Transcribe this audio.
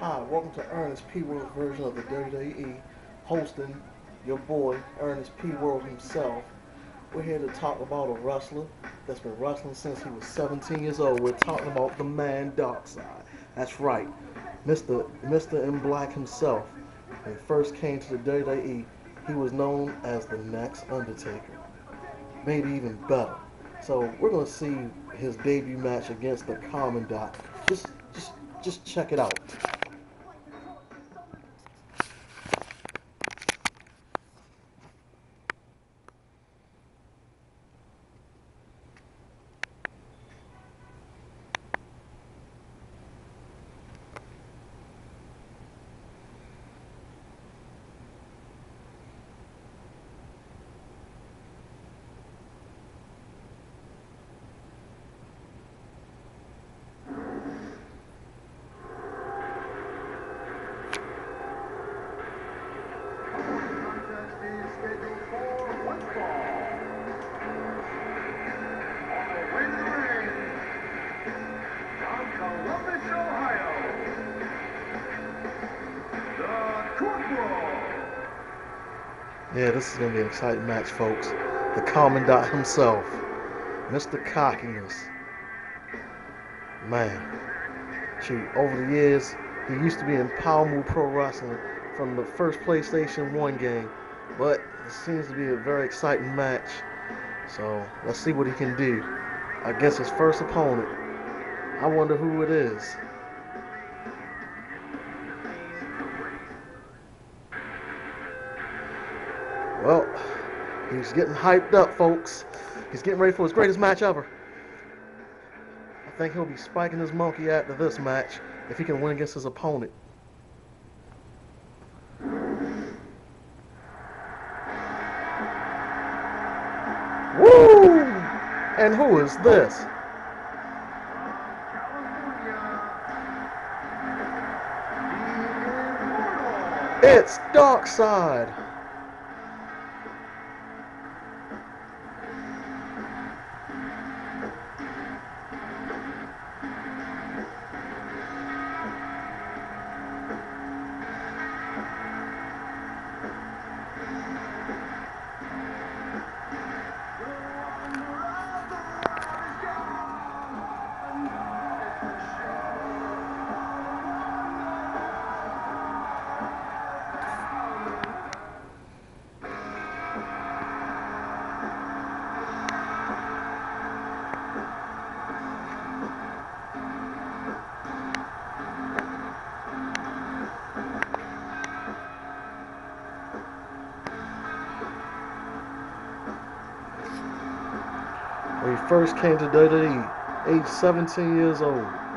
Hi, welcome to Ernest P. Worrell's version of the WWE, hosting your boy, Ernest P. Worrell himself. We're here to talk about a wrestler that's been wrestling since he was 17 years old. We're talking about the man Darkside. That's right, Mr. Mr. in Black himself. When he first came to the WWE, he was known as the next Undertaker. Maybe even better. So we're gonna see his debut match against the Commandant. Just just just check it out. Yeah, this is gonna be an exciting match, folks. The Commandant himself, Mr. Cockiness. Man, shoot, over the years, he used to be in Power Move Pro Wrestling from the first PlayStation 1 game, but it seems to be a very exciting match. So let's see what he can do against his first opponent. I wonder who it is. Well, he's getting hyped up, folks. He's getting ready for his greatest match ever. I think he'll be spiking his monkey after this match if he can win against his opponent. Woo! And who is this? It's the Immortal. When he first came to WWE, age 17 years old.